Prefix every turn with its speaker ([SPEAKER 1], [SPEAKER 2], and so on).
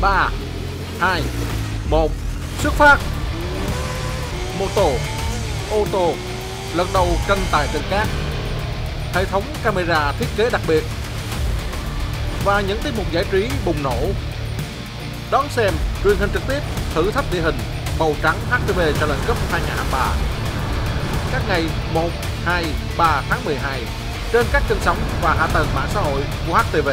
[SPEAKER 1] 3 2 1 Xuất phát. Mô tô Ô tô Lần đầu tranh tài trên cát. Hệ thống camera thiết kế đặc biệt. Và những tiết mục giải trí bùng nổ. Đón xem truyền hình trực tiếp thử thách địa hình màu trắng HTV Challenge Cup 2023 các ngày 1, 2, 3 tháng 12 trên các kênh sóng và hạ tầng mạng xã hội của HTV.